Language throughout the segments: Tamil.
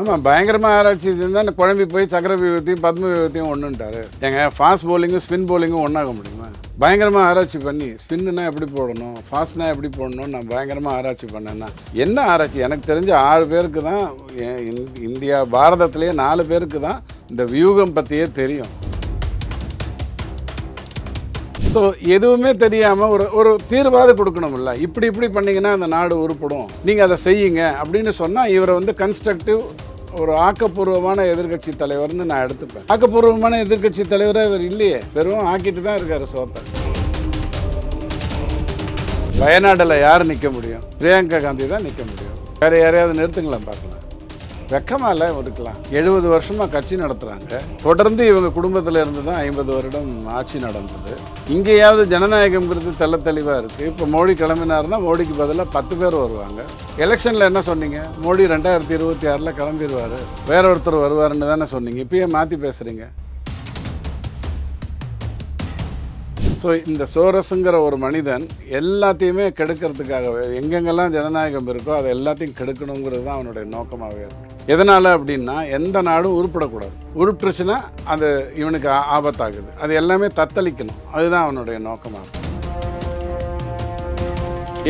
ஆமாம் பயங்கரமாக ஆராய்ச்சி செஞ்சால் குழம்பி போய் சக்கர வியூகத்தையும் பத்ம வியூகத்தையும் ஒன்றுன்ட்டாரு எங்க ஃபாஸ்ட் போலிங்கும் ஸ்பின் போலிங்கும் ஒன்றாக முடியுமா? பயங்கரமாக ஆராய்ச்சி பண்ணி ஸ்பின்னுனா எப்படி போடணும்? ஃபாஸ்ட்னா எப்படி போடணும் நான் பயங்கரமாக ஆராய்ச்சி பண்ணேன்னா என்ன ஆராய்ச்சி எனக்கு தெரிஞ்ச ஆறு பேருக்கு தான் இந்தியா பாரதத்திலேயே நாலு பேருக்கு தான் இந்த வியூகம் பற்றியே தெரியும். ஸோ எதுவுமே தெரியாமல் ஒரு ஒரு தீர்வாது கொடுக்கணும்ல. இப்படி இப்படி பண்ணிங்கன்னா அந்த நாடு உருப்படும். நீங்கள் அதை செய்யுங்க அப்படின்னு சொன்னால் இவரை வந்து கன்ஸ்ட்ரக்டிவ் ஒரு ஆக்கப்பூர்வமான எதிர்க்கட்சி தலைவர்னு நான் எடுத்துப்பேன். ஆக்கப்பூர்வமான எதிர்கட்சி தலைவராக இவர் இல்லையே. வெறும் ஆக்கிட்டு தான் இருக்காரு சோத்தை. வயநாடில் யார் நிற்க முடியும்? பிரியங்கா காந்தி தான் நிற்க முடியும். வேற யாரையாவது நிறுத்துங்களேன் பார்க்கலாம். வெக்கமாக இல்லை இருக்கலாம் எழுபது வருஷமாக கட்சி நடத்துகிறாங்க தொடர்ந்து இவங்க குடும்பத்தில் இருந்து தான் ஐம்பது வருடம் ஆட்சி நடந்தது. இங்கேயாவது ஜனநாயகம்ங்கிறது தெல்ல தெளிவாக இருக்குது இப்போ மோடி கிளம்பினார்னா மோடிக்கு பதிலாக பத்து பேர் வருவாங்க. எலெக்ஷனில் என்ன சொன்னீங்க? மோடி ரெண்டாயிரத்தி இருபத்தி ஆறில் கிளம்பிடுவார் வேற ஒருத்தர் வருவாருன்னு தானே சொன்னீங்க. இப்பயே மாற்றி பேசுகிறீங்க ஸோ இந்த சோரஸுங்கிற ஒரு மனிதன் எல்லாத்தையுமே கெடுக்கிறதுக்காகவே எங்கெங்கெல்லாம் ஜனநாயகம் இருக்கோ அதை எல்லாத்தையும் கெடுக்கணுங்கிறது தான் அவனுடைய நோக்கமாகவே இருக்கு. எதனால் அப்படின்னா எந்த நாடும் உருப்பிடக்கூடாது. உருப்பிட்டுச்சுன்னா அது இவனுக்கு ஆபத்தாகுது. அது எல்லாமே தத்தளிக்கணும். அதுதான் அவனுடைய நோக்கமாக இருக்கும்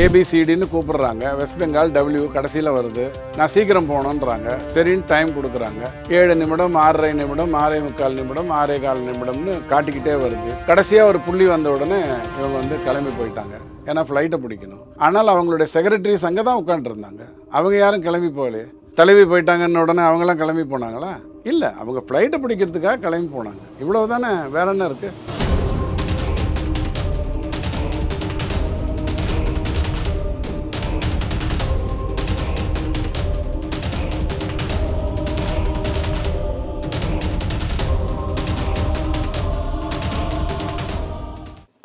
ஏபிசிடின்னு கூப்பிடுறாங்க. வெஸ்ட் பெங்கால் டபிள்யூ கடைசியில் வருது. நான் சீக்கிரம் போகணுன்றாங்க சரின்னு டைம் கொடுக்குறாங்க. ஏழு நிமிடம் ஆறரை நிமிடம் ஆறே முக்கால் நிமிடம் ஆறே கால் நிமிடம்னு காட்டிக்கிட்டே வருது. கடைசியாக ஒரு புள்ளி வந்த உடனே இவங்க வந்து கிளம்பி போயிட்டாங்க. ஏன்னா ஃப்ளைட்டை பிடிக்கணும். ஆனால் அவங்களுடைய செக்ரட்டரிஸ் அங்கே தான் உட்காந்துருந்தாங்க அவங்க யாரும் கிளம்பி போகலையே. தலைவி போயிட்டாங்கன்னு உடனே அவங்களாம் கிளம்பி போனாங்களா? இல்லை அவங்க ஃப்ளைட்டை பிடிக்கிறதுக்காக கிளம்பி போனாங்க. இவ்வளவு தானே வேற என்ன இருக்குது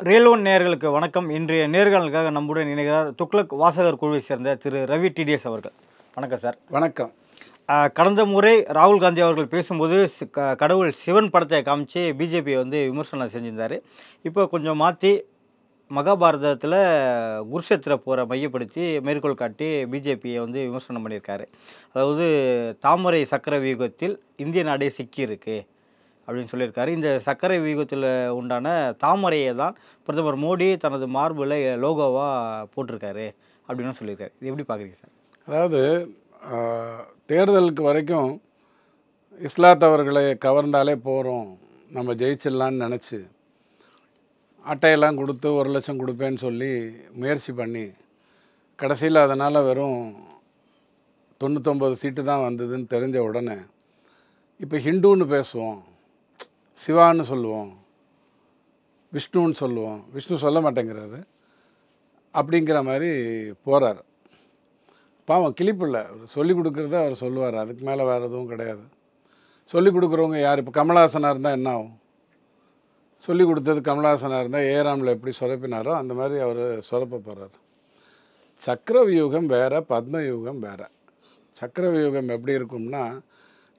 ரியல் ஒன் நேயர்களுக்கு வணக்கம். இன்றைய நேர்காணலுக்காக நம்முடன் இணைகிறார் துக்ளக் வாசகர் குழுவை சேர்ந்த திரு ரவி டிடிஎஸ் அவர்கள். வணக்கம் சார். வணக்கம். கடந்த முறை ராகுல் காந்தி அவர்கள் பேசும்போது கடவுள் சிவன் படத்தை காமிச்சு பிஜேபியை வந்து விமர்சனம் செஞ்சிருந்தார். இப்போ கொஞ்சம் மாற்றி மகாபாரதத்தில் குருஷேத்திர போரை மையப்படுத்தி மேற்கோள் காட்டி பிஜேபியை வந்து விமர்சனம் பண்ணியிருக்காரு. அதாவது தாமரை சக்கர வியூகத்தில் இந்திய நாடே சிக்கியிருக்கு. அப்படின்னு சொல்லியிருக்காரு. இந்த சர்க்கரை வியூகத்தில் உண்டான தாமரையை தான் பிரதமர் மோடி தனது மார்பில் லோகோவாக போட்டிருக்காரு அப்படின்னு சொல்லியிருக்காரு. இது எப்படி பார்க்குறீங்க சார்? அதாவது தேர்தலுக்கு வரைக்கும் இஸ்லாத்தவர்களை கவர்ந்தாலே போகிறோம் நம்ம ஜெயிச்சிடலான்னு நினச்சி அட்டையெல்லாம் கொடுத்து ஒரு லட்சம் கொடுப்பேன்னு சொல்லி முயற்சி பண்ணி கடைசியில் அதனால் வெறும் தொண்ணூத்தொம்பது சீட்டு தான் வந்ததுன்னு தெரிஞ்ச உடனே இப்போ ஹிந்துன்னு பேசுவோம். சிவான்னு சொல்லுவோம். விஷ்ணுன்னு சொல்லுவோம். விஷ்ணு சொல்ல மாட்டேங்கிறாரு. அப்படிங்கிற மாதிரி போகிறார் பாவம் கிளிப்பில்லை சொல்லி கொடுக்குறத அவர் சொல்லுவார். அதுக்கு மேலே வேறு எதுவும் கிடையாது. சொல்லி கொடுக்குறவங்க யார்? இப்போ கமலஹாசனாக இருந்தால் என்ன ஆகும்? சொல்லி கொடுத்தது கமலஹாசனாக இருந்தால் ஏராமில் எப்படி சொரப்பினாரோ அந்த மாதிரி அவர் சொரப்ப போகிறார் சக்கர வியூகம் வேறு பத்ம யூகம் வேறு. சக்கர வியூகம் எப்படி இருக்கும்னா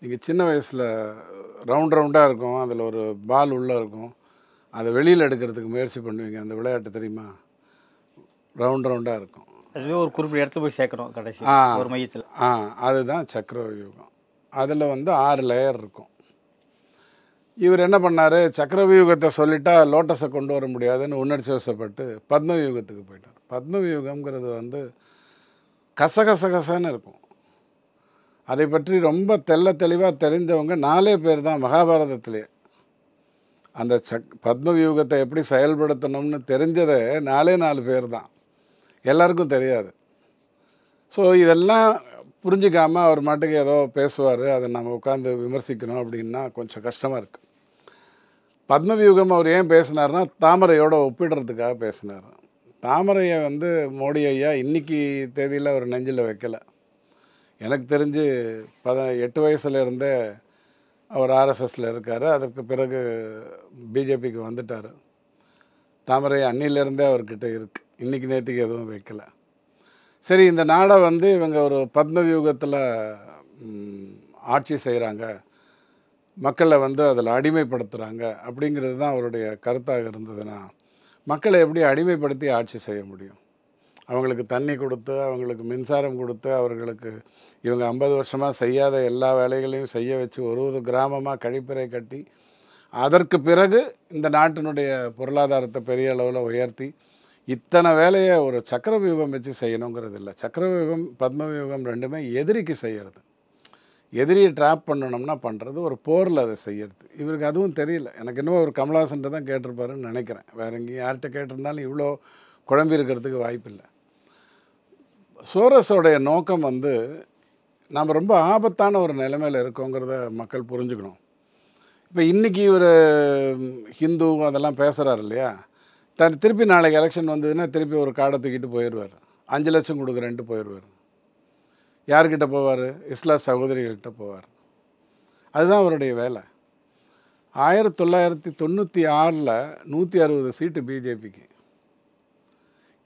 நீங்கள் சின்ன வயசில் ரவுண்ட் ரவுண்டாக இருக்கும். அதில் ஒரு பால் உள்ளே இருக்கும். அதை வெளியில் எடுக்கிறதுக்கு முயற்சி பண்ணுவீங்க. அந்த விளையாட்டு தெரியுமா? ரவுண்ட் ரவுண்டாக இருக்கும். அதுவே ஒரு குறிப்பிட்ட இடத்துல போய் சேர்க்கணும் கடைசி. ஆ. ஒரு மையத்தில். ஆ அதுதான் சக்கர வியூகம். அதில் வந்து ஆறு லேயர் இருக்கும். இவர் என்ன பண்ணார்? சக்கர வியூகத்தை சொல்லிட்டா லோட்டஸை கொண்டு வர முடியாதுன்னு உணர்ச்சி வசப்பட்டு பத்ம வியூகத்துக்கு போயிட்டார். பத்ம வியூகம்ங்கிறது வந்து கசகச கசன்னு இருக்கும். அதை பற்றி ரொம்ப தெள்ள தெளிவாக தெரிஞ்சவங்க நாலே பேர் தான் மகாபாரதத்திலே. அந்த சக் பத்ம வியூகத்தை எப்படி செயல்படுத்தணும்னு தெரிஞ்சதே நாலே நாலு பேர் தான். எல்லாருக்கும் தெரியாது. ஸோ இதெல்லாம் புரிஞ்சிக்காமல் அவர் மாட்டுக்கு ஏதோ பேசுவார் அதை நம்ம உட்காந்து விமர்சிக்கணும் அப்படின்னா கொஞ்சம் கஷ்டமாக இருக்குது பத்மவியூகம் அவர் ஏன் பேசினார்னா தாமரையோட ஒப்பிடுறதுக்காக பேசினார். தாமரையை வந்து மோடி ஐயா இன்றைக்கி தேதியில் அவர் நெஞ்சில் வைக்கல. எனக்கு தெரிஞ்சு பத எட்டு வயசுல இருந்தே அவர் ஆர்எஸ்எஸில் இருக்கார். அதற்கு பிறகு பிஜேபிக்கு வந்துட்டார். தாமரை அன்னிலேருந்தே அவர்கிட்ட இருக்குது இன்றைக்கி நேற்றுக்கு எதுவும் வைக்கல. சரி இந்த நாடை வந்து இவங்க ஒரு பத்ம வியூகத்தில் ஆட்சி செய்கிறாங்க மக்களை வந்து அதில் அடிமைப்படுத்துகிறாங்க அப்படிங்கிறது தான் அவருடைய கருத்தாக இருந்ததுன்னா மக்களை எப்படி அடிமைப்படுத்தி ஆட்சி செய்ய முடியும்? அவங்களுக்கு தண்ணி கொடுத்து அவங்களுக்கு மின்சாரம் கொடுத்து அவர்களுக்கு இவங்க ஐம்பது வருஷமாக செய்யாத எல்லா வேலைகளையும் செய்ய வச்சு ஒரு ஒரு கிராமமாக கழிப்பறை கட்டி அதற்கு பிறகு இந்த நாட்டினுடைய பொருளாதாரத்தை பெரிய அளவில் உயர்த்தி இத்தனை வேலையை ஒரு சக்கரவியூகம் வச்சு செய்யணுங்கிறது இல்லை. சக்கரவியூகம் பத்மவியூகம் ரெண்டுமே எதிரிக்கு செய்கிறது எதிரியை ட்ராப் பண்ணணும்னா பண்ணுறது ஒரு போரில் அதை செய்யறது. இவருக்கு அதுவும் தெரியல. எனக்கு இன்னும் ஒரு கமலாசன்ட்டு தான் கேட்டிருப்பாருன்னு நினைக்கிறேன். வேற எங்கேயும் யார்கிட்ட கேட்டிருந்தாலும் இவ்வளோ குழம்பி இருக்கிறதுக்கு வாய்ப்பில்லை. சோரஸோடைய நோக்கம் வந்து நாம் ரொம்ப ஆபத்தான ஒரு நிலைமையில் இருக்கோங்கிறத மக்கள் புரிஞ்சுக்கணும். இப்போ இன்றைக்கி இவர் ஹிந்து அதெல்லாம் பேசுகிறாரு இல்லையா? தன் திருப்பி நாளைக்கு எலெக்ஷன் வந்ததுன்னா திருப்பி ஒரு காடை தூக்கிட்டு போயிடுவார் அஞ்சு லட்சம் கொடுக்குறேன்ட்டு போயிடுவார் யார்கிட்ட போவார்? இஸ்லா சகோதரிகள்கிட்ட போவார். அதுதான் அவருடைய வேலை. ஆயிரத்தி தொள்ளாயிரத்தி தொண்ணூற்றி ஆறில் நூற்றி அறுபது சீட்டு பிஜேபிக்கு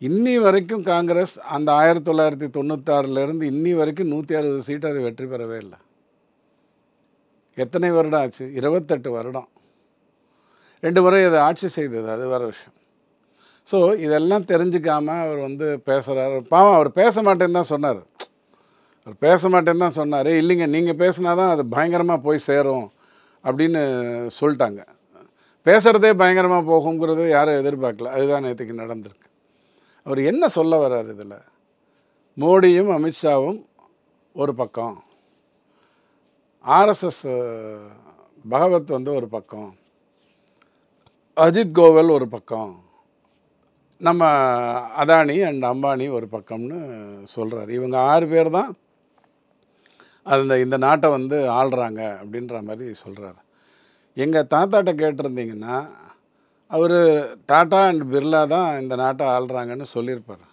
இன்னி வரைக்கும் காங்கிரஸ் அந்த ஆயிரத்தி தொள்ளாயிரத்தி தொண்ணூத்தாறுலேருந்து இன்னி வரைக்கும் நூற்றி அறுபது சீட்டு அது வெற்றி பெறவே இல்லை. எத்தனை வருடம் ஆச்சு? இருபத்தெட்டு வருடம். ரெண்டு முறை அதை ஆட்சி செய்தது அது வேறு விஷயம். ஸோ இதெல்லாம் தெரிஞ்சுக்காமல் அவர் வந்து பேசுகிறார் பாவம் அவர் பேச மாட்டேன்னு தான் சொன்னார். அவர் பேச மாட்டேன்னு தான் சொன்னார். இல்லைங்க நீங்கள் பேசுனா தான் அது பயங்கரமாக போய் சேரும் அப்படின்னு சொல்லிட்டாங்க. பேசுகிறதே பயங்கரமாக போகுங்கிறது யாரும் எதிர்பார்க்கல. அதுதான் நேற்றுக்கு நடந்திருக்கு. அவர் என்ன சொல்ல வர்றார் இதில்? மோடியும் அமித்ஷாவும் ஒரு பக்கம். ஆர்எஸ்எஸ் பகவத் வந்து ஒரு பக்கம். அஜித் கோவல் ஒரு பக்கம். நம்ம அதானி அண்ட் அம்பானி ஒரு பக்கம்னு சொல்கிறார் இவங்க ஆறு பேர் தான் அந்த இந்த நாட்டை வந்து ஆள்றாங்க அப்படின்ற மாதிரி சொல்கிறாரு எங்கள் தாத்தாட்ட கேட்டிருந்தீங்கன்னா அவர் டாட்டா அண்ட் பிர்லா தான் இந்த நாட்டை ஆள்றாங்கன்னு சொல்லியிருப்பார்.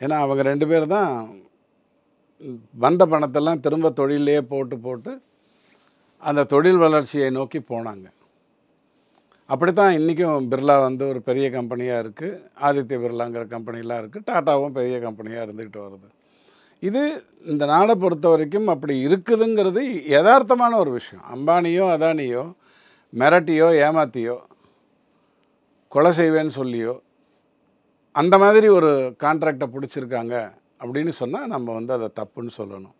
ஏன்னா அவங்க ரெண்டு பேர் தான் வந்த பணத்தெல்லாம் திரும்ப தொழிலே போட்டு போட்டு அந்த தொழில் வளர்ச்சியை நோக்கி போனாங்க. அப்படி தான் இன்றைக்கும் பிர்லா வந்து ஒரு பெரிய கம்பெனியாக இருக்குது ஆதித்ய பிர்லாங்கிற கம்பெனிலாம் இருக்குது டாட்டாவும் பெரிய கம்பெனியாக இருந்துக்கிட்டு வருது. இது இந்த நாடை பொறுத்த வரைக்கும் அப்படி இருக்குதுங்கிறது யதார்த்தமான ஒரு விஷயம். அம்பானியோ அதானியோ மிரட்டியோ ஏமாத்தியோ கொலை செய்வேன்னு சொல்லியோ அந்த மாதிரி ஒரு கான்ட்ராக்டை பிடிச்சிருக்காங்க அப்படின்னு சொன்னால் நம்ம வந்து அதை தப்புன்னு சொல்லணும்.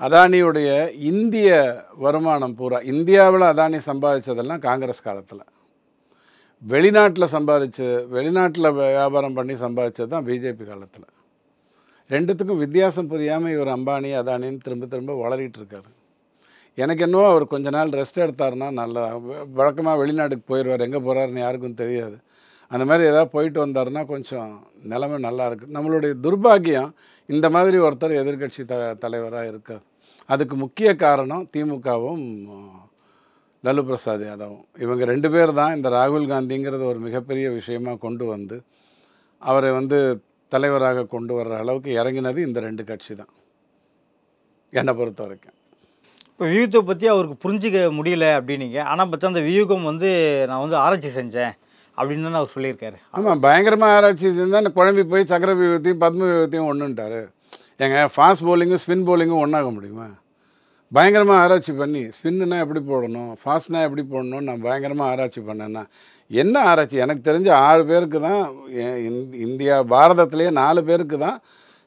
அதானியுடைய இந்திய வருமானம் பூரா இந்தியாவில் அதானி சம்பாதிச்சதெல்லாம் காங்கிரஸ் காலத்தில். வெளிநாட்டில் சம்பாதிச்சு வெளிநாட்டில் வியாபாரம் பண்ணி சம்பாதிச்சது தான் பிஜேபி காலத்தில். ரெண்டுத்துக்கும் வித்தியாசம் புரியாமல் இவர் அம்பானி அதானின்னு திரும்ப திரும்ப வளரிட்டு இருக்காரு. எனக்கு என்னவோ அவர் கொஞ்ச நாள் ரெஸ்ட் எடுத்தாருன்னா நல்லா வழக்கமாக வெளிநாட்டுக்கு போயிடுவார் எங்கே போகிறாருன்னு யாருக்கும் தெரியாது. அந்த மாதிரி ஏதாவது போயிட்டு வந்தாருன்னா கொஞ்சம் நிலைமை நல்லா இருக்கு. நம்மளுடைய துர்பாக்கியம் இந்த மாதிரி ஒருத்தர் எதிர்க்கட்சி த தலைவராக இருக்காது அதுக்கு முக்கிய காரணம் திமுகவும் லல்லு பிரசாத் யாதவும். இவங்க ரெண்டு பேர் தான் இந்த ராகுல் காந்திங்கிறது ஒரு மிகப்பெரிய விஷயமா கொண்டு வந்து அவரை வந்து தலைவராக கொண்டு வர்ற அளவுக்கு இறங்கினது இந்த ரெண்டு கட்சி தான். என்னை பொறுத்த வரைக்கும் இப்போ வியூகத்தை பற்றி அவருக்கு புரிஞ்சிக்க முடியல அப்படின்னீங்க. ஆனால் பார்த்தா அந்த வியூகம் வந்து நான் வந்து ஆராய்ச்சி செஞ்சேன் அப்படின்னு தான் அவர் சொல்லியிருக்காரு. ஆமாம் பயங்கரமாக ஆராய்ச்சி செஞ்சால் குழம்பி போய் சக்கர வியூகத்தையும் பத்ம வியூகத்தையும் ஒன்றுன்ட்டாரு எங்க ஃபாஸ்ட் பவுலிங்கும் ஸ்பின் பவுலிங்கும் ஒன்றாக முடியுமா? பயங்கரமாக ஆராய்ச்சி பண்ணி ஸ்பின்னுனா எப்படி போடணும் ஃபாஸ்ட்னா எப்படி போடணும் நான் பயங்கரமாக ஆராய்ச்சி பண்ணேன்னா என்ன ஆராய்ச்சி? எனக்கு தெரிஞ்ச ஆறு பேருக்கு தான் இந்தியா பாரதத்திலேயே நாலு பேருக்கு தான்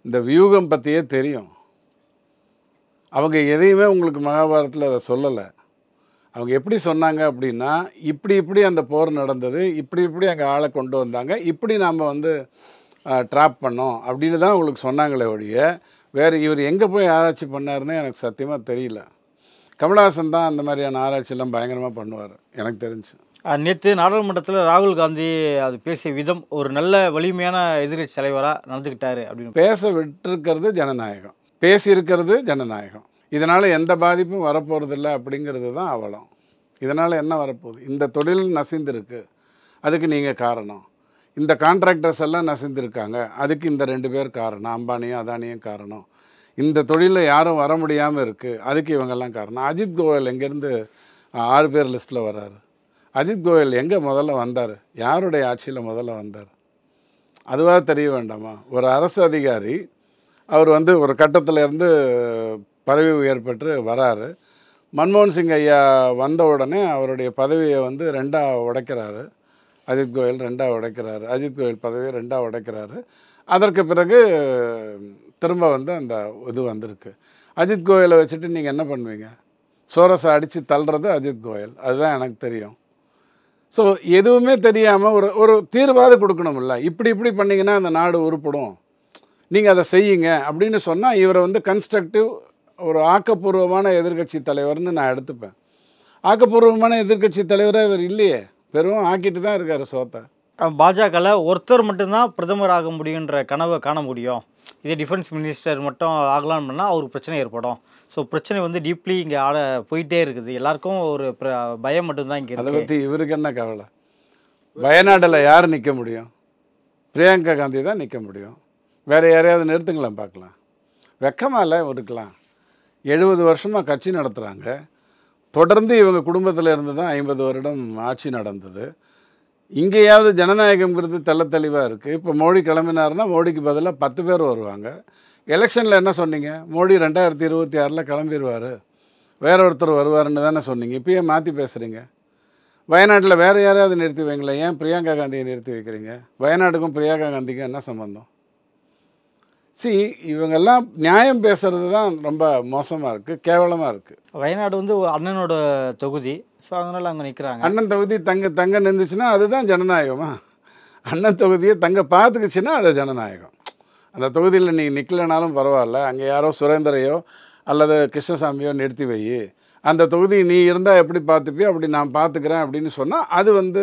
இந்த வியூகம் பற்றியே தெரியும். அவங்க எதையுமே உங்களுக்கு மகாபாரதத்தில் அதை சொல்லலை. அவங்க எப்படி சொன்னாங்க அப்படின்னா இப்படி இப்படி அந்த போர் நடந்தது இப்படி இப்படி அங்கே ஆளை கொண்டு வந்தாங்க இப்படி நாம் வந்து ட்ராப் பண்ணோம் அப்படின்னு தான் உங்களுக்கு சொன்னாங்களே ஒழிய வேறு இவர் எங்கே போய் ஆராய்ச்சி பண்ணாருன்னு எனக்கு சத்தியமாக தெரியல. கமலஹாசன் தான் அந்த மாதிரியான ஆராய்ச்சியெல்லாம் பயங்கரமாக பண்ணுவார் எனக்கு தெரிஞ்சு. நேற்று நாடாளுமன்றத்தில் ராகுல் காந்தி அது பேசிய விதம் ஒரு நல்ல வலிமையான எதிர்க்கட்சி தலைவராக நடந்துக்கிட்டாரு அப்படின்னு. பேச விட்டுருக்கிறது ஜனநாயகம். பேசியிருக்கிறது ஜனநாயகம். இதனால் எந்த பாதிப்பும் வரப்போகிறதில்ல அப்படிங்கிறது தான் அவலம். இதனால் என்ன வரப்போகுது? இந்த தொழில் நசிந்திருக்கு. அதுக்கு நீங்கள் காரணம். இந்த கான்ட்ராக்டர்ஸ் எல்லாம் நசிந்திருக்காங்க. அதுக்கு இந்த ரெண்டு பேர் காரணம். அம்பானியும் அதானியும் காரணம். இந்த தொழிலில் யாரும் வர முடியாமல் இருக்குது அதுக்கு இவங்கெல்லாம் காரணம். அஜித் கோயல் எங்கேருந்து ஆறு பேர் லிஸ்ட்டில் வர்றாரு அஜித் கோயல் எங்கே முதல்ல வந்தார்? யாருடைய ஆட்சியில் முதல்ல வந்தார்? அதுவாக தெரிய வேண்டாமா? ஒரு அரசு அதிகாரி அவர் வந்து ஒரு கட்டத்தில் இருந்து பதவி உயர் பெற்று வராரு. மன்மோகன் சிங் ஐயா வந்த உடனே அவருடைய பதவியை வந்து ரெண்டாக உடைக்கிறாரு. அஜித் கோயல் ரெண்டாக உடைக்கிறாரு. அஜித் கோயல் பதவியை ரெண்டாக உடைக்கிறாரு. அதற்கு பிறகு திரும்ப வந்து அந்த இது வந்திருக்கு. அஜித் கோயலை வச்சுட்டு நீங்கள் என்ன பண்ணுவீங்க? சோரஸை அடித்து தள்ளுறது அஜித் கோயல். அதுதான் எனக்கு தெரியும். ஸோ எதுவுமே தெரியாமல் ஒரு ஒரு தீர்வாது கொடுக்கணும்ல. இப்படி இப்படி பண்ணிங்கன்னா அந்த நாடு உருப்படும். நீங்கள் அதை செய்யுங்க அப்படின்னு சொன்னால் இவரை வந்து கன்ஸ்ட்ரக்டிவ் ஒரு ஆக்கப்பூர்வமான எதிர்க்கட்சி தலைவர்னு நான் எடுத்துப்பேன். ஆக்கப்பூர்வமான எதிர்க்கட்சி தலைவராக இவர் இல்லையே. வெறும் ஆக்கிட்டு தான் இருக்காரு சோத்தை. பாஜகவில் ஒருத்தர் மட்டும்தான் பிரதமர் ஆக முடியுன்ற கனவை காண முடியும். இதே டிஃபென்ஸ் மினிஸ்டர் மட்டும் ஆகலான்னு பண்ணால் அவருக்கு பிரச்சனை ஏற்படும். ஸோ பிரச்சனை வந்து டீப்லி இங்கே ஆட போயிட்டே இருக்குது. எல்லாருக்கும் ஒரு பிர- பயம் மட்டும்தான் இங்கே அதை பற்றி இவருக்கு என்ன கவலை? வயநாட்டில் யார் நிற்க முடியும்? பிரியங்கா காந்தி தான் நிற்க முடியும். வேறு யாரையாவது நிறுத்துங்களேன் பார்க்கலாம். வெக்கமாக இல்லை இருக்கலாம் எழுபது வருஷமாக கட்சி நடத்துகிறாங்க தொடர்ந்து இவங்க குடும்பத்தில் இருந்து தான் ஐம்பது வருடம் ஆட்சி நடந்தது. இங்கேயாவது ஜனநாயகம்ங்கிறது தெள்ள தெளிவாக இருக்குது இப்போ மோடி கிளம்பினாருன்னா மோடிக்கு பதிலாக பத்து பேர் வருவாங்க. எலெக்ஷனில் என்ன சொன்னீங்க? மோடி ரெண்டாயிரத்தி இருபத்தி ஆறில் கிளம்பிடுவார் வேற ஒருத்தர் வருவாருன்னு தானே சொன்னீங்க. இப்போயே மாற்றி பேசுகிறீங்க வயநாட்டில் வேறு யாரையாவது நிறுத்தி வைங்களேன். ஏன் பிரியங்கா காந்தியை நிறுத்தி வைக்கிறீங்க? வயநாட்டுக்கும் பிரியங்கா காந்திக்கும் என்ன சம்பந்தம்? சி இவங்கெல்லாம் நியாயம் பேசுறது தான் ரொம்ப மோசமாக இருக்குது கேவலமாக இருக்குது வயநாடு வந்து அண்ணனோட தொகுதி ஸோ அதனால் அங்கே நிற்கிறாங்க அண்ணன் தொகுதி தங்க தங்க நின்றுச்சுன்னா அதுதான் ஜனநாயகமா. அண்ணன் தொகுதியை தங்க பார்த்துக்குச்சுன்னா அது ஜனநாயகம். அந்த தொகுதியில் நீ நிற்கலனாலும் பரவாயில்ல அங்கே யாரோ சுரேந்தரையோ அல்லது கிருஷ்ணசாமியோ நிறுத்தி வை. அந்த தொகுதி நீ இருந்தால் எப்படி பார்த்துப்பியோ அப்படி நான் பார்த்துக்கிறேன் அப்படின்னு சொன்னால் அது வந்து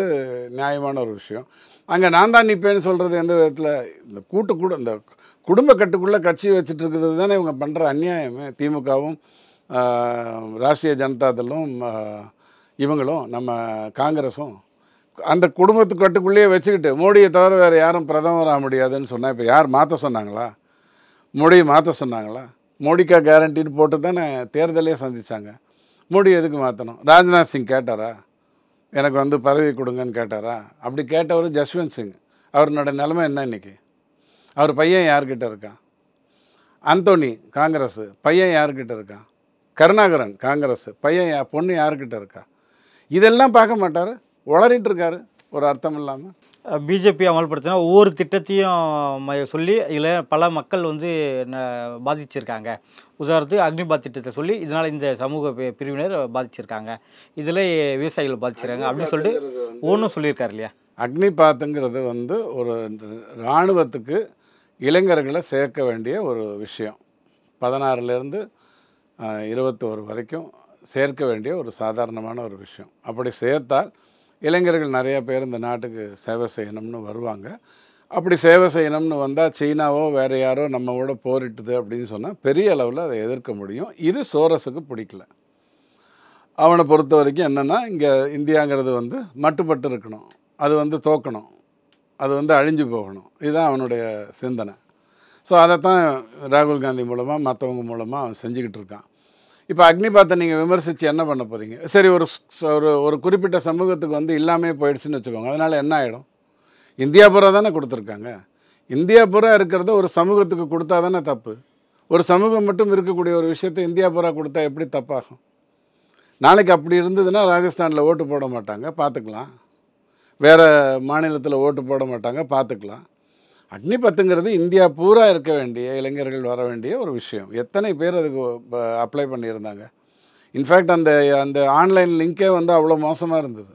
நியாயமான ஒரு விஷயம். அங்கே நான் தான் நிற்பேன்னு சொல்கிறது எந்த விதத்தில் இந்த கூட்டு கூட இந்த குடும்ப கட்டுக்குள்ளே கட்சி வச்சுட்டு இருக்கிறது தானே இவங்க பண்ணுற அநியாயமே. திமுகவும் ராஷ்ட்ரிய ஜனதாதளும் இவங்களும் நம்ம காங்கிரஸும் அந்த குடும்பத்து கட்டுக்குள்ளேயே வச்சுக்கிட்டு மோடியை தவிர வேறு யாரும் பிரதமர் முடியாதுன்னு சொன்னால் இப்போ யார் மாற்ற சொன்னாங்களா? மோடியை மாற்ற சொன்னாங்களா? மோடிக்கா கேரண்டின்னு போட்டு தானே தேர்தலே சந்தித்தாங்க மோடி எதுக்கு மாற்றணும் ராஜ்நாத் சிங் கேட்டாரா? எனக்கு வந்து பதவி கொடுங்கன்னு கேட்டாரா? அப்படி கேட்டவர் ஜஸ்வந்த் சிங். அவரோட நிலைமை என்ன இன்றைக்கி அவர் பையன் யார்கிட்ட இருக்கான்? அந்தோனி காங்கிரஸ் பையன் யார்கிட்ட இருக்கான்? கருணாகரன் காங்கிரஸ் பையன் யா பொண்ணு யார்கிட்ட இருக்கா? இதெல்லாம் பார்க்க மாட்டார்? உளறிட்டு இருக்காரு ஒரு அர்த்தம் இல்லாமல் பிஜேபி அமல்படுத்தினா ஒவ்வொரு திட்டத்தையும் சொல்லி இதில் பல மக்கள் வந்து பாதிச்சிருக்காங்க. உதாரணத்துக்கு அக்னிபாத் திட்டத்தை சொல்லி இதனால் இந்த சமூக பிரிவினர் பாதிச்சிருக்காங்க. இதில் விவசாயிகள் பாதிச்சிருக்காங்க அப்படின்னு சொல்லிட்டு ஒன்றும் சொல்லியிருக்காரு இல்லையா? அக்னிபாத்துங்கிறது வந்து ஒரு இராணுவத்துக்கு இளைஞர்களை சேர்க்க வேண்டிய ஒரு விஷயம். பதினாறுலேருந்து இருபத்தோரு வரைக்கும் சேர்க்க வேண்டிய ஒரு சாதாரணமான ஒரு விஷயம். அப்படி சேர்த்தால் இளைஞர்கள் நிறைய பேர் இந்த நாட்டுக்கு சேவை செய்யணும்னு வருவாங்க. அப்படி சேவை செய்யணும்னு வந்தால் சீனாவோ வேறு யாரோ நம்ம கூட போரிட்டுது அப்படின்னு சொன்னால் பெரிய அளவில் அதை எதிர்க்க முடியும். இது சோரஸுக்கு பிடிக்கல. அவனை பொறுத்த வரைக்கும் என்னென்னா இங்கே இந்தியாங்கிறது வந்து மட்டுப்பட்டு இருக்கணும். அது வந்து தோக்கணும். அது வந்து அழிஞ்சு போகணும். இதுதான் அவனுடைய சிந்தனை. ஸோ அதைத்தான் ராகுல் காந்தி மூலமாக மற்றவங்க மூலமாக அவன் செஞ்சுக்கிட்டு இருக்கான். இப்போ அக்னிபாத்தை நீங்கள் விமர்சித்து என்ன பண்ண போகிறீங்க சரி ஒரு ஒரு ஒரு குறிப்பிட்ட சமூகத்துக்கு வந்து இல்லாமே போயிடுச்சுன்னு வச்சுக்கோங்க. அதனால் என்ன ஆகிடும் இந்தியா பூரா தானே கொடுத்துருக்காங்க. இந்தியா பூரா இருக்கிறத ஒரு சமூகத்துக்கு கொடுத்தா தானே தப்பு. ஒரு சமூகம் மட்டும் இருக்கக்கூடிய ஒரு விஷயத்தை இந்தியா பூரா கொடுத்தா எப்படி தப்பாகும்? நாளைக்கு அப்படி இருந்ததுன்னா ராஜஸ்தானில் ஓட்டு போட மாட்டாங்க. பார்த்துக்கலாம். வேறு மாநிலத்தில் ஓட்டு போட மாட்டாங்க பார்த்துக்கலாம் அக்னிபத்துங்கிறது இந்தியா பூரா இருக்க வேண்டிய இளைஞர்கள் வர வேண்டிய ஒரு விஷயம். எத்தனை பேர் அதுக்கு அப்ளை பண்ணியிருந்தாங்க? இன்ஃபேக்ட் அந்த அந்த ஆன்லைன் லிங்கே வந்து அவ்வளோ மோசமாக இருந்தது.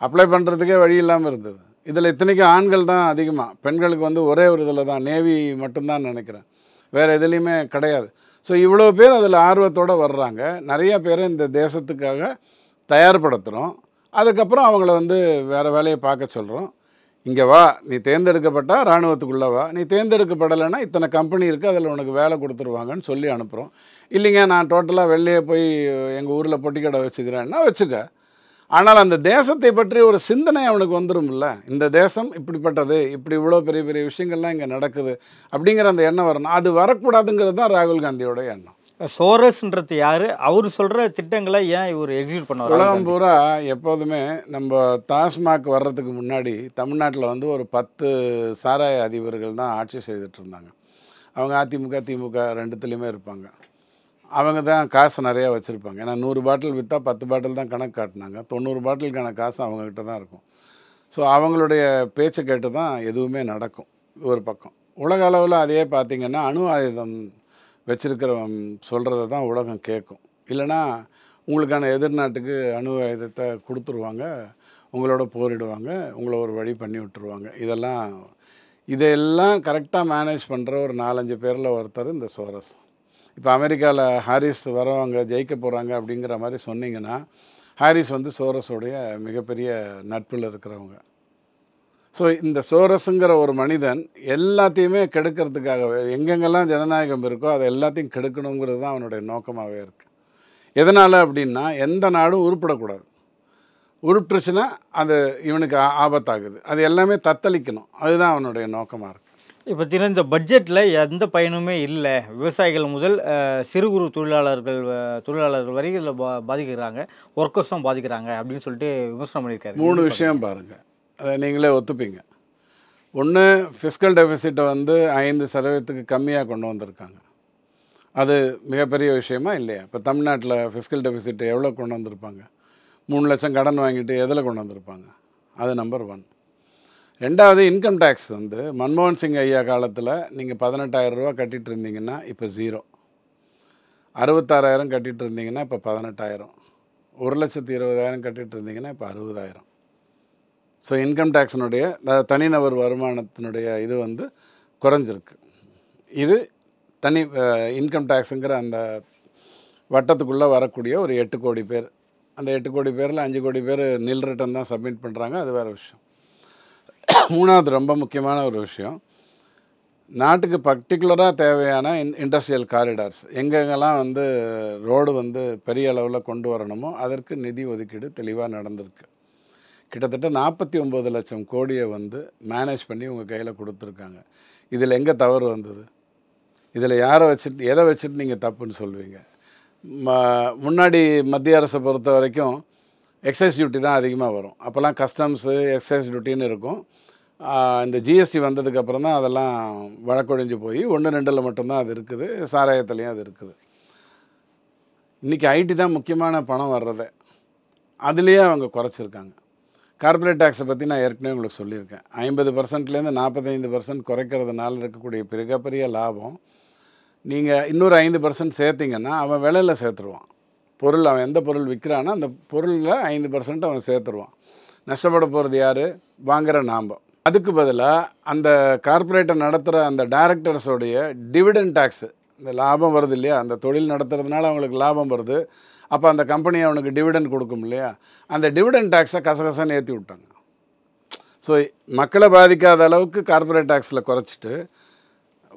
அப்ளை பண்ணுறதுக்கே வழி இல்லாமல் இருந்தது. இதில் இத்தனைக்கும் ஆண்கள் தான் அதிகமாக பெண்களுக்கு வந்து ஒரே ஒரு இதில் தான் நேவி மட்டும்தான் நினைக்கிறேன். வேறு எதுலேயுமே கிடையாது. ஸோ இவ்வளோ பேர் அதில் ஆர்வத்தோடு வர்றாங்க. நிறைய பேரை இந்த தேசத்துக்காக தயார்படுத்துகிறோம் அதுக்கப்புறம் அவங்கள வந்து வேறு வேலையை பார்க்க சொல்கிறோம் இங்கே வா நீ தேர்ந்தெடுக்கப்பட்டா இராணுவத்துக்குள்ளே வா. நீ தேர்ந்தெடுக்கப்படலைன்னா இத்தனை கம்பெனி இருக்குது அதில் உனக்கு வேலை கொடுத்துருவாங்கன்னு சொல்லி அனுப்புகிறோம் இல்லைங்க நான் டோட்டலாக வெளியே போய் எங்கள் ஊரில் பொட்டிக்கடை வச்சுக்கிறேன்னா வச்சுக்க. ஆனால் அந்த தேசத்தை பற்றி ஒரு சிந்தனை அவனுக்கு வந்துடும்ல இந்த தேசம் இப்படிப்பட்டது இப்படி இவ்வளோ பெரிய பெரிய விஷயங்கள்லாம் இங்கே நடக்குது அப்படிங்கிற அந்த எண்ணம் வரணும். அது வரக்கூடாதுங்கிறது தான் ராகுல் காந்தியோட எண்ணம். சோரஸ்ன்றது யாரு? அவர் சொல்ற திட்டங்களை ஏன் இவர் எக்ஸிக்யூட் பண்ணுவார் உலகம் பூரா எப்போதுமே நம்ம டாஸ்மாக் வர்றதுக்கு முன்னாடி தமிழ்நாட்டில் வந்து ஒரு பத்து சாராய அதிபர்கள் தான் ஆட்சி செய்துட்டு இருந்தாங்க. அவங்க அதிமுக திமுக ரெண்டுத்துலேயுமே இருப்பாங்க. அவங்க தான் காசு நிறையா வச்சுருப்பாங்க. ஏன்னா நூறு பாட்டில் விற்றா பத்து பாட்டில் தான் கணக்கு காட்டினாங்க. தொண்ணூறு பாட்டிலுக்கான காசு அவங்கக்கிட்ட தான் இருக்கும். ஸோ அவங்களுடைய பேச்சை கேட்டு தான் எதுவுமே நடக்கும். ஒரு பக்கம். உலக அளவில் அதே பார்த்திங்கன்னா அணு ஆயுதம் வச்சிருக்கிறவன் சொல்கிறத தான் உலகம் கேட்கும் இல்லைன்னா உங்களுக்கான எதிர்நாட்டுக்கு அணு ஆயுதத்தை கொடுத்துருவாங்க உங்களோட போரிடுவாங்க உங்களை ஒரு வழி பண்ணி விட்டுருவாங்க. இதெல்லாம் இதையெல்லாம் கரெக்டாக மேனேஜ் பண்ணுற ஒரு நாலஞ்சு பேரில் ஒருத்தர் இந்த சோரஸ். இப்போ அமெரிக்காவில் ஹாரிஸ் வரவங்க ஜெயிக்க போகிறாங்க அப்படிங்கிற மாதிரி சொன்னீங்கன்னா ஹாரிஸ் வந்து சோரஸோடைய மிகப்பெரிய நட்பில் இருக்கிறவங்க. ஸோ இந்த சோரஸுங்கிற ஒரு மனிதன் எல்லாத்தையுமே கெடுக்கிறதுக்காக எங்கெங்கெல்லாம் ஜனநாயகம் இருக்கோ அதை எல்லாத்தையும் கெடுக்கணுங்கிறது தான் அவனுடைய நோக்கமாகவே இருக்குது எதனால் அப்படின்னா எந்த நாடும் உருப்படக்கூடாது. உருட்டுருச்சுன்னா அது இவனுக்கு ஆபத்தாகுது. அது எல்லாமே தத்தளிக்கணும். அதுதான் அவனுடைய நோக்கமாக இருக்குது இப்போ பார்த்தீங்கன்னா இந்த பட்ஜெட்டில் எந்த பயனுமே இல்லை. விவசாயிகள் முதல் சிறு குறு தொழிலாளர்கள் தொழிலாளர்கள் வரை இதில் பா பாதிக்கிறாங்க. ஒர்க்கர்ஸும் பாதிக்கிறாங்க அப்படின்னு சொல்லிட்டு விமர்சனம் பண்ணியிருக்காரு. மூணு விஷயம் பாருங்கள் அதை நீங்களே ஒத்துப்பீங்க. ஒன்று ஃபிஸ்கல் டெபிசிட்டை வந்து ஐந்து சதவீதத்துக்கு கம்மியாக கொண்டு வந்திருக்காங்க. அது மிகப்பெரிய விஷயமா இல்லையா? இப்போ தமிழ்நாட்டில் ஃபிஸ்கல் டெபிசிட்டை எவ்வளோ கொண்டு வந்திருப்பாங்க? மூணு லட்சம் கடன் வாங்கிட்டு எதில் கொண்டு வந்திருப்பாங்க? அது நம்பர் ஒன் ரெண்டாவது இன்கம் டேக்ஸ் வந்து மன்மோகன் சிங் ஐயா காலத்தில் நீங்கள் பதினெட்டாயிரம் ரூபா கட்டிகிட்டு இருந்தீங்கன்னா இப்போ ஜீரோ அறுபத்தாறாயிரம் கட்டிகிட்டு இருந்தீங்கன்னா இப்போ பதினெட்டாயிரம். ஒரு லட்சத்து இருபதாயிரம் கட்டிகிட்டு இருந்தீங்கன்னா இப்போ அறுபதாயிரம். ஸோ இன்கம் டேக்ஸினுடைய தனிநபர் வருமானத்தினுடைய இது வந்து குறைஞ்சிருக்கு. இது தனி இன்கம் டேக்ஸுங்கிற அந்த வட்டத்துக்குள்ளே வரக்கூடிய ஒரு எட்டு கோடி பேர். அந்த எட்டு கோடி பேரில் அஞ்சு கோடி பேர் நில் ரிட்டன் தான் சப்மிட் பண்ணுறாங்க அது வேறு விஷயம். மூணாவது ரொம்ப முக்கியமான ஒரு விஷயம். நாட்டுக்கு பர்டிகுலராக தேவையான இன் இண்டஸ்ட்ரியல் காரிடார்ஸ் எங்கெங்கெல்லாம் வந்து ரோடு வந்து பெரிய அளவில் கொண்டு வரணுமோ அதற்கு நிதி ஒதுக்கீடு தெளிவாக நடந்திருக்கு. கிட்டத்தட்ட நாற்பத்தி ஒம்பது லட்சம் கோடியை வந்து மேனேஜ் பண்ணி உங்கள் கையில் கொடுத்துருக்காங்க. இதில் எங்கே தவறு வந்தது? இதில் யாரை வச்சுட்டு எதை வச்சுட்டு நீங்கள் தப்புன்னு சொல்லுவீங்க ம முன்னாடி மத்திய அரசை பொறுத்த வரைக்கும் எக்ஸைஸ் டியூட்டி தான் அதிகமாக வரும். அப்போல்லாம் கஸ்டம்ஸு எக்ஸைஸ் டியூட்டின்னு இருக்கும். இந்த ஜிஎஸ்டி வந்ததுக்கப்புறம் தான் அதெல்லாம் வழக்கொழிஞ்சு போய் ஒன்று ரெண்டில் மட்டும்தான் அது இருக்குது. சாராயத்துலேயும் அது இருக்குது. இன்றைக்கி ஐடி தான் முக்கியமான பணம் வர்றதை. அதுலேயே அவங்க குறைச்சிருக்காங்க. கார்ப்பரேட் டேக்ஸை பற்றி நான் ஏற்கனவே உங்களுக்கு சொல்லியிருக்கேன். ஐம்பது பர்சன்ட்லேருந்து நாற்பத்தைந்து பர்சன்ட் குறைக்கிறதுனால இருக்கக்கூடிய மிகப்பெரிய லாபம். நீங்கள் இன்னொரு ஐந்து பர்சன்ட் சேர்த்திங்கன்னா அவன் விலையில் சேர்த்துருவான். பொருள் அவன் எந்த பொருள் விற்கிறானோ அந்த பொருளில் ஐந்து பர்சன்ட் அவன் சேர்த்துருவான். நஷ்டப்பட போகிறது யார்? வாங்குகிற நாம். அதுக்கு பதிலாக அந்த கார்ப்பரேட்டை நடத்துகிற அந்த டைரக்டர்ஸோடைய டிவிடெண்ட் டேக்ஸு இந்த லாபம் வருது இல்லையா? அந்த தொழில் நடத்துறதுனால அவங்களுக்கு லாபம் வருது. அப்போ அந்த கம்பெனி அவனுக்கு டிவிடெண்ட் கொடுக்கும் இல்லையா? அந்த டிவிடெண்ட் டேக்ஸை கசகசன்னு ஏற்றி விட்டாங்க. ஸோ மக்களை பாதிக்காத அளவுக்கு கார்ப்பரேட் டேக்ஸில் குறைச்சிட்டு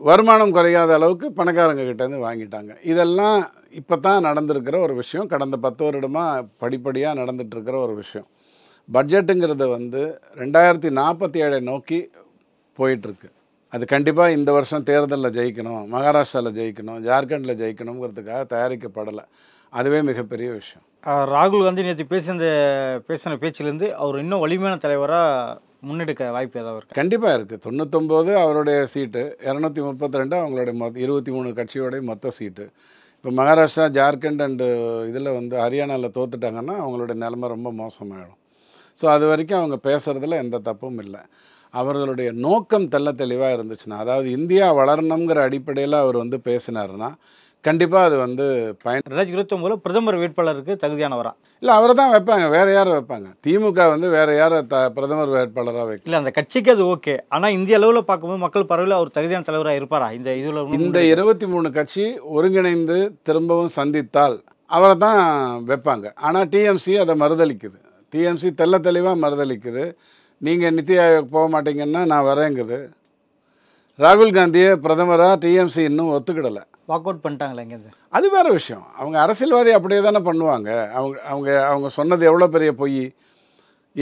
வருமானம் குறையாத அளவுக்கு பணக்காரங்க கிட்டேருந்து வாங்கிட்டாங்க. இதெல்லாம் இப்போ தான் நடந்திருக்கிற ஒரு விஷயம். கடந்த பத்து வருடமாக படிப்படியாக நடந்துகிட்ருக்கிற ஒரு விஷயம். பட்ஜெட்டுங்கிறது வந்து ரெண்டாயிரத்தி நாற்பத்தி ஏழை நோக்கி போயிட்டுருக்கு. அது கண்டிப்பாக இந்த வருஷம் தேர்தலில் ஜெயிக்கணும் மகாராஷ்டிராவில் ஜெயிக்கணும் ஜார்க்கண்டில் ஜெயிக்கணுங்கிறதுக்காக தயாரிக்கப்படலை. அதுவே மிகப்பெரிய விஷயம். ராகுல் காந்தி நேற்று பேசின பேசின பேச்சிலேருந்து அவர் இன்னும் வலிமையான தலைவராக முன்னெடுக்க வாய்ப்பு ஏதாவது இருக்கு? கண்டிப்பாக இருக்குது தொண்ணூத்தொம்போது அவருடைய சீட்டு இரநூத்தி முப்பத்தி ரெண்டு அவங்களுடைய மொத்த இருபத்தி மூணு கட்சியோடைய மொத்த சீட்டு. இப்போ மகாராஷ்டிரா ஜார்க்கண்ட் அண்டு இதில் வந்து ஹரியானாவில் தோத்துட்டாங்கன்னா அவங்களுடைய நிலைமை ரொம்ப மோசமாயிடும். ஸோ அது வரைக்கும் அவங்க பேசுகிறதுல எந்த தப்பும் இல்லை. அவர்களுடைய நோக்கம் தெள்ள தெளிவாக இருந்துச்சுன்னா அதாவது இந்தியா வளரணுங்கிற அடிப்படையில் அவர் வந்து பேசினாருன்னா கண்டிப்பாக அது வந்து பயன் ரெண்டாயிரத்தி இருபத்தொம்போதில் பிரதமர் வேட்பாளருக்கு தகுதியானவரா? இல்லை அவரை தான் வைப்பாங்க. வேறு யாரை வைப்பாங்க? திமுக வந்து வேறு யாரை த பிரதமர் வேட்பாளராக வைக்க இல்லை அந்த கட்சிக்கு அது ஓகே. ஆனால் இந்திய அளவில் பார்க்கும்போது மக்கள் பரவல அவர் தகுதியான தலைவராக இருப்பாரா? இந்த இதில் இந்த இருபத்தி மூணு கட்சி ஒருங்கிணைந்து திரும்பவும் சந்தித்தால் அவரை தான் வைப்பாங்க ஆனால் டிஎம்சி அதை மறுதளிக்குது. டிஎம்சி தெள்ள தெளிவாக மறுதளிக்குது. நீங்கள் நித்தி ஆயோக் போக மாட்டீங்கன்னா நான் வரேங்குது. ராகுல் காந்தியை பிரதமராக டிஎம்சி இன்னும் ஒத்துக்கிடலை. வாக் அவுட் பண்ணிட்டாங்களா இங்கேருந்து அது வேறு விஷயம். அவங்க அரசியல்வாதி அப்படியே தானே பண்ணுவாங்க. அவங்க அவங்க அவங்க சொன்னது எவ்வளோ பெரிய பொய்?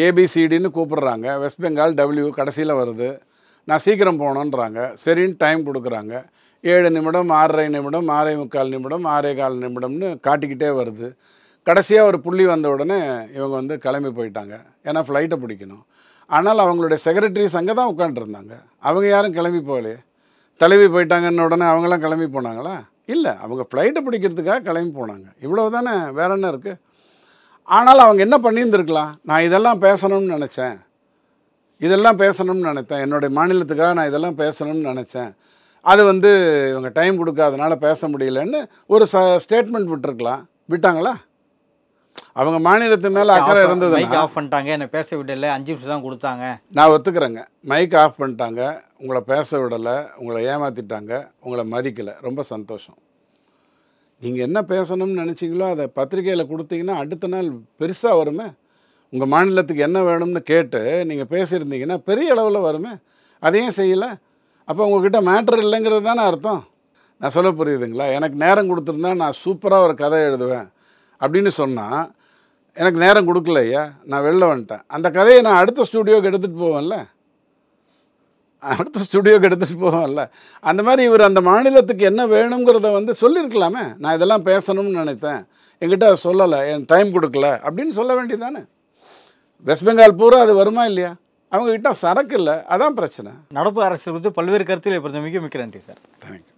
ஏபிசிடின்னு கூப்பிடுறாங்க. வெஸ்ட் பெங்கால் டபிள்யூ கடைசியில் வருது. நான் சீக்கிரம் போகணுன்றாங்க சரின்னு டைம் கொடுக்குறாங்க. ஏழு நிமிடம் ஆறரை நிமிடம் ஆறே முக்கால் நிமிடம் ஆறே கால் நிமிடம்னு காட்டிக்கிட்டே வருது. கடைசியாக ஒரு புள்ளி வந்த உடனே இவங்க வந்து கிளம்பி போயிட்டாங்க. ஏன்னா ஃப்ளைட்டை பிடிக்கணும். ஆனால் அவங்களுடைய செக்ரட்டரிஸ் அங்கே தான் உட்காந்துருந்தாங்க அவங்க யாரும் கிளம்பி போகலையே. தலைவி போயிட்டாங்கன்னு உடனே அவங்களாம் கிளம்பி போனாங்களா? இல்லை அவங்க ஃப்ளைட்டை பிடிக்கிறதுக்காக கிளம்பி போனாங்க. இவ்வளோ தானே வேற என்ன இருக்குது ஆனால் அவங்க என்ன பண்ணியிருந்துருக்கலாம்? நான் இதெல்லாம் பேசணும்னு நினச்சேன். இதெல்லாம் பேசணும்னு நினைத்தேன். என்னுடைய மாநிலத்துக்காக நான் இதெல்லாம் பேசணும்னு நினச்சேன். அது வந்து இவங்க டைம் கொடுக்காதனால பேச முடியலன்னு ஒரு ச ஸ்டேட்மெண்ட் விட்டுருக்கலாம். விட்டாங்களா? அவங்க மாநிலத்து மேலே அக்கறை மைக் இருந்ததுன்னா ஆஃப் பண்ணிட்டாங்க. என்ன பேச விடல. அஞ்சு நிமிஷம் தான் கொடுத்தாங்க. நான் ஒத்துக்கிறேங்க. மைக் ஆஃப் பண்ணிட்டாங்க. உங்களை பேச விடலை. உங்களை ஏமாற்றிட்டாங்க உங்களை மதிக்கலை. ரொம்ப சந்தோஷம். நீங்கள் என்ன பேசணும்னு நினச்சிங்களோ அதை பத்திரிக்கையில் கொடுத்தீங்கன்னா அடுத்த நாள் பெருசாக வருமே. உங்கள் மாநிலத்துக்கு என்ன வேணும்னு கேட்டு நீங்கள் பேசியிருந்தீங்கன்னா பெரிய அளவில் வருமே. அதையும் செய்யலை. அப்போ உங்ககிட்ட மேட்டர் இல்லைங்கிறது தானே அர்த்தம். நான் சொல்ல புரியுதுங்களா? எனக்கு நேரம் கொடுத்துருந்தா நான் சூப்பராக ஒரு கதை எழுதுவேன். அப்படின்னு சொன்னால் எனக்கு நேரம் கொடுக்கல ஐயா நான் வெளில வந்துட்டேன். அந்த கதையை நான் அடுத்த ஸ்டூடியோக்கு எடுத்துகிட்டு போவேன்ல? அடுத்த ஸ்டுடியோக்கு எடுத்துகிட்டு போவோம்ல அந்த மாதிரி இவர் அந்த மாநிலத்துக்கு என்ன வேணுங்கிறத வந்து சொல்லியிருக்கலாமே. நான் இதெல்லாம் பேசணும்னு நினைத்தேன். என்கிட்ட சொல்லலை. என் டைம் கொடுக்கல. அப்படின்னு சொல்ல வேண்டியதானே வெஸ்ட் பெங்கால் பூரா அது வருமா இல்லையா? அவங்க கிட்ட சரக்கு இல்லை. அதான் பிரச்சனை. நடப்பு அரசியல் குறித்து பல்வேறு கருத்துக்களை பொறுத்த மிக மிக்க நன்றி சார். தேங்க்யூ